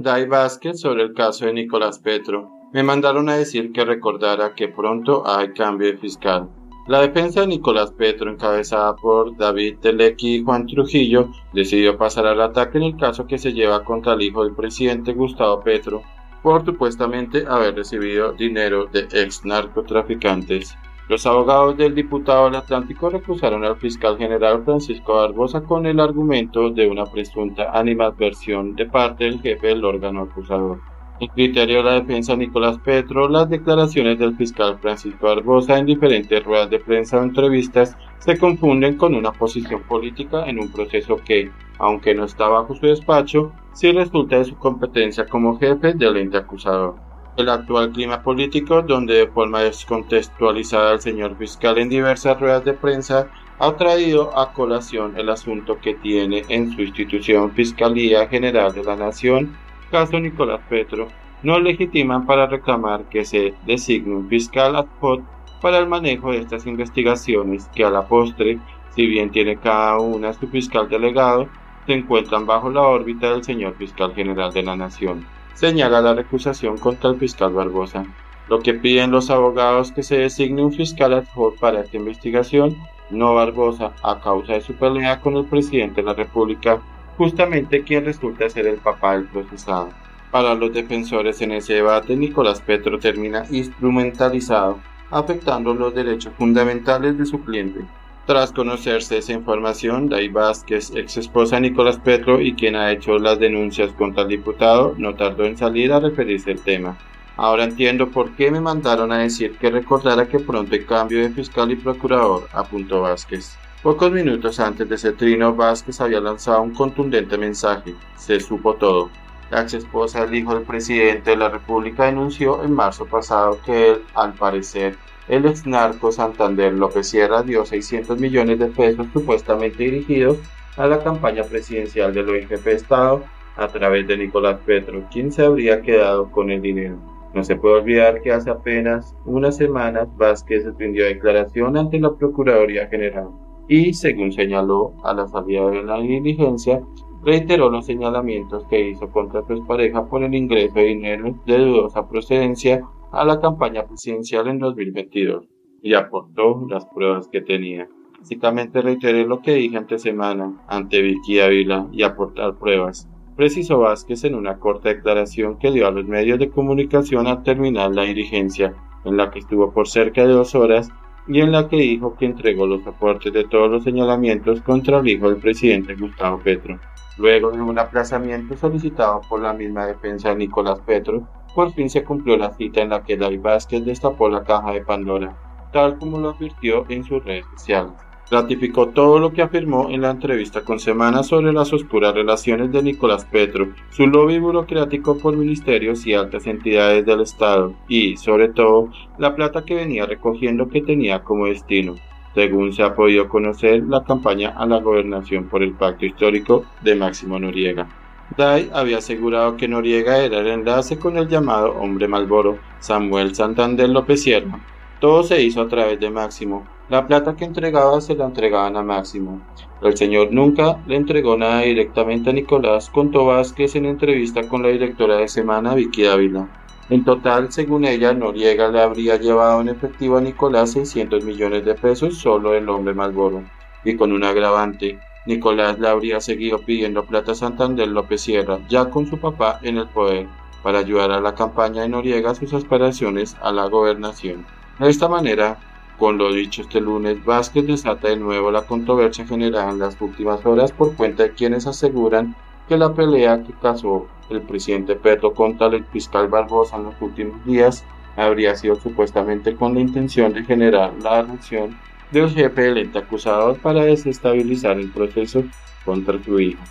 Dai Vázquez sobre el caso de Nicolás Petro. Me mandaron a decir que recordara que pronto hay cambio de fiscal. La defensa de Nicolás Petro, encabezada por David Telequi y Juan Trujillo, decidió pasar al ataque en el caso que se lleva contra el hijo del presidente Gustavo Petro por supuestamente haber recibido dinero de ex narcotraficantes. Los abogados del diputado del Atlántico recusaron al fiscal general Francisco Barbosa con el argumento de una presunta animadversión de parte del jefe del órgano acusador. En criterio de la defensa Nicolás Petro, las declaraciones del fiscal Francisco Barbosa en diferentes ruedas de prensa o entrevistas se confunden con una posición política en un proceso que, aunque no está bajo su despacho, sí resulta de su competencia como jefe del ente acusador el actual clima político, donde de forma descontextualizada el señor fiscal en diversas ruedas de prensa ha traído a colación el asunto que tiene en su institución Fiscalía General de la Nación, caso Nicolás Petro, no legitiman para reclamar que se designe un fiscal ad hoc para el manejo de estas investigaciones que a la postre, si bien tiene cada una su fiscal delegado, se encuentran bajo la órbita del señor fiscal general de la Nación señala la recusación contra el fiscal Barbosa. Lo que piden los abogados que se designe un fiscal ad hoc para esta investigación, no Barbosa, a causa de su pelea con el presidente de la República, justamente quien resulta ser el papá del procesado. Para los defensores en ese debate, Nicolás Petro termina instrumentalizado, afectando los derechos fundamentales de su cliente. Tras conocerse esa información, Day Vázquez, ex esposa de Nicolás Petro y quien ha hecho las denuncias contra el diputado, no tardó en salir a referirse al tema. Ahora entiendo por qué me mandaron a decir que recordara que pronto hay cambio de fiscal y procurador, apuntó Vázquez. Pocos minutos antes de ese trino, Vázquez había lanzado un contundente mensaje. Se supo todo. La ex esposa del hijo del presidente de la República denunció en marzo pasado que él, al parecer, el ex Santander López Sierra dio 600 millones de pesos supuestamente dirigidos a la campaña presidencial del OIGP Estado a través de Nicolás Petro, quien se habría quedado con el dinero. No se puede olvidar que hace apenas unas semanas Vázquez rindió declaración ante la Procuraduría General y, según señaló a la salida de la diligencia, reiteró los señalamientos que hizo contra su pareja por el ingreso de dinero de dudosa procedencia a la campaña presidencial en 2022 y aportó las pruebas que tenía. Básicamente reiteré lo que dije ante semana ante Vicky Ávila y aportar pruebas. Precisó Vázquez en una corta declaración que dio a los medios de comunicación al terminar la dirigencia, en la que estuvo por cerca de dos horas y en la que dijo que entregó los aportes de todos los señalamientos contra el hijo del presidente Gustavo Petro. Luego de un aplazamiento solicitado por la misma defensa de Nicolás Petro, por fin se cumplió la cita en la que David Vázquez destapó la caja de Pandora, tal como lo advirtió en sus redes sociales. Ratificó todo lo que afirmó en la entrevista con Semana sobre las oscuras relaciones de Nicolás Petro, su lobby burocrático por ministerios y altas entidades del Estado y, sobre todo, la plata que venía recogiendo que tenía como destino, según se ha podido conocer la campaña a la gobernación por el pacto histórico de Máximo Noriega. Day había asegurado que Noriega era el enlace con el llamado hombre Malboro, Samuel Santander López Sierra. Todo se hizo a través de Máximo. La plata que entregaba se la entregaban a Máximo. El señor nunca le entregó nada directamente a Nicolás, contó Vázquez en entrevista con la directora de Semana, Vicky Ávila. En total, según ella, Noriega le habría llevado en efectivo a Nicolás 600 millones de pesos solo el hombre Malboro. Y con un agravante, Nicolás le habría seguido pidiendo plata a Santander López Sierra, ya con su papá en el poder, para ayudar a la campaña de Noriega a sus aspiraciones a la gobernación. De esta manera, con lo dicho este lunes, Vázquez desata de nuevo la controversia generada en las últimas horas por cuenta de quienes aseguran que la pelea que casó el presidente Petro contra el fiscal Barbosa en los últimos días habría sido supuestamente con la intención de generar la reacción del jefe del ente acusador para desestabilizar el proceso contra su hijo.